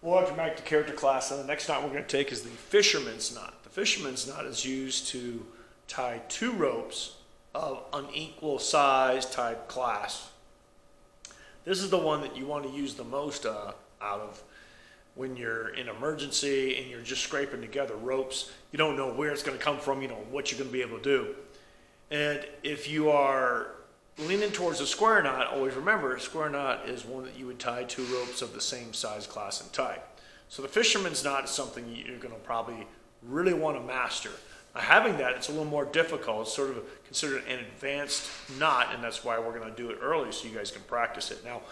Welcome back to character class. And the next knot we're going to take is the fisherman's knot. The fisherman's knot is used to tie two ropes of unequal size tied class. This is the one that you want to use the most uh, out of when you're in emergency and you're just scraping together ropes. You don't know where it's going to come from, you know, what you're going to be able to do. And if you are leaning towards a square knot, always remember a square knot is one that you would tie two ropes of the same size, class, and type. So the fisherman's knot is something you're going to probably really want to master. Now, having that, it's a little more difficult. It's sort of considered an advanced knot, and that's why we're going to do it early so you guys can practice it. Now,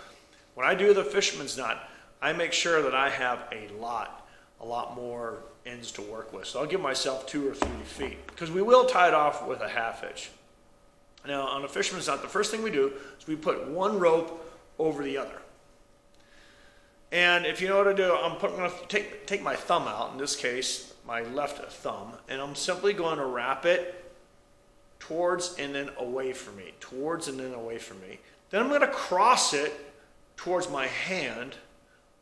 when I do the fisherman's knot, I make sure that I have a lot, a lot more ends to work with. So I'll give myself two or three feet because we will tie it off with a half hitch. Now, on a fisherman's knot, the first thing we do is we put one rope over the other. And if you know what to do, I'm, going to take, take my thumb out, in this case, my left thumb, and I'm simply going to wrap it towards and then away from me, towards and then away from me. Then I'm going to cross it towards my hand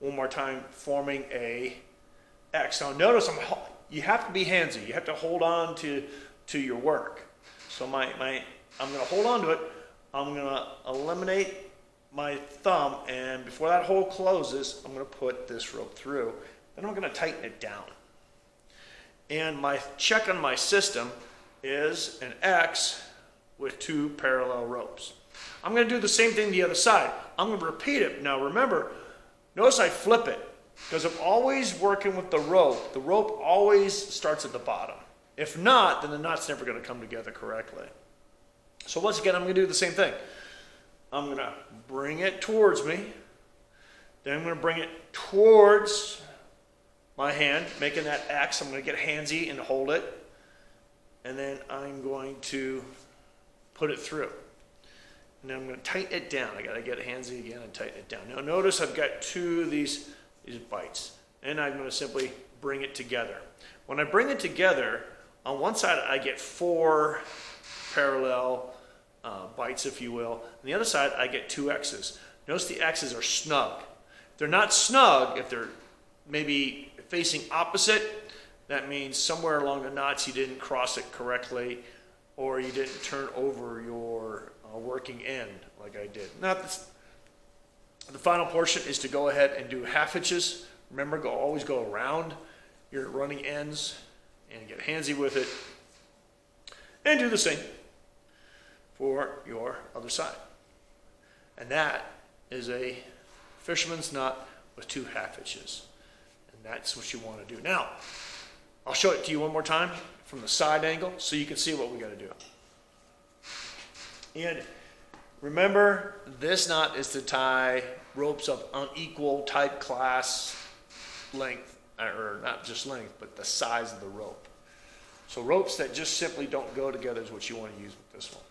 one more time, forming a X. Now notice I'm, you have to be handsy. You have to hold on to, to your work. So my, my I'm going to hold on to it. I'm going to eliminate my thumb, and before that hole closes, I'm going to put this rope through. Then I'm going to tighten it down. And my check on my system is an X with two parallel ropes. I'm going to do the same thing the other side. I'm to repeat it. Now remember, notice I flip it because I'm always working with the rope. The rope always starts at the bottom. If not, then the knot's never going to come together correctly. So once again, I'm going to do the same thing. I'm going to bring it towards me. Then I'm going to bring it towards my hand, making that X. I'm going to get handsy and hold it. And then I'm going to put it through. And then I'm going to tighten it down. I got to get handsy again and tighten it down. Now notice I've got two of these, these bites. And I'm going to simply bring it together. When I bring it together, on one side I get four parallel uh, bites, if you will. On the other side, I get two X's. Notice the X's are snug. They're not snug, if they're maybe facing opposite, that means somewhere along the knots you didn't cross it correctly or you didn't turn over your uh, working end like I did. Now, the final portion is to go ahead and do half hitches. Remember, go always go around your running ends and get handsy with it and do the same for your other side. And that is a fisherman's knot with two half hitches. And that's what you want to do. Now, I'll show it to you one more time from the side angle so you can see what we got to do. And remember, this knot is to tie ropes of unequal type class length, or not just length, but the size of the rope. So ropes that just simply don't go together is what you want to use with this one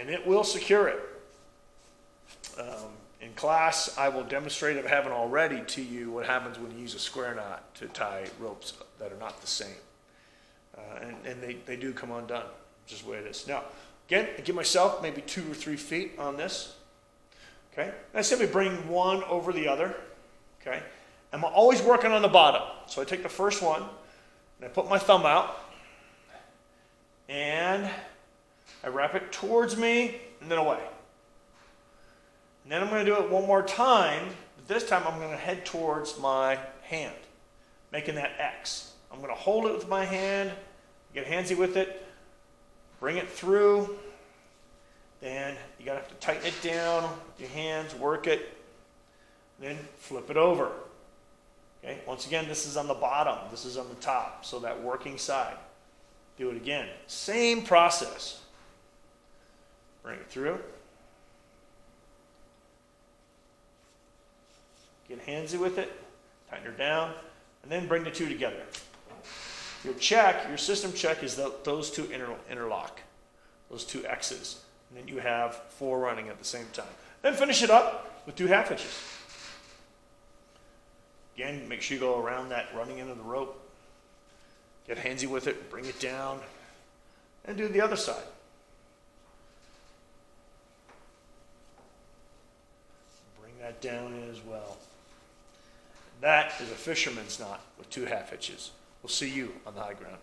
and it will secure it. Um, in class, I will demonstrate, if I haven't already, to you what happens when you use a square knot to tie ropes that are not the same. Uh, and and they, they do come undone, just the way it is. Now, again, I give myself maybe two or three feet on this. Okay? I simply bring one over the other. Okay? I'm always working on the bottom. So I take the first one, and I put my thumb out, and I wrap it towards me and then away. And then I'm going to do it one more time, but this time I'm going to head towards my hand, making that X. I'm going to hold it with my hand, get handsy with it, bring it through, then you got to have to tighten it down with your hands, work it, then flip it over. Okay, once again, this is on the bottom, this is on the top, so that working side. Do it again. Same process. Bring it through. Get handsy with it, tighten her down, and then bring the two together. Your check, your system check is the, those two inter, interlock, those two X's. And then you have four running at the same time. Then finish it up with two half hitches. Again, make sure you go around that running end of the rope. Get handsy with it, bring it down, and do the other side. That down as well. That is a fisherman's knot with two half hitches. We'll see you on the high ground.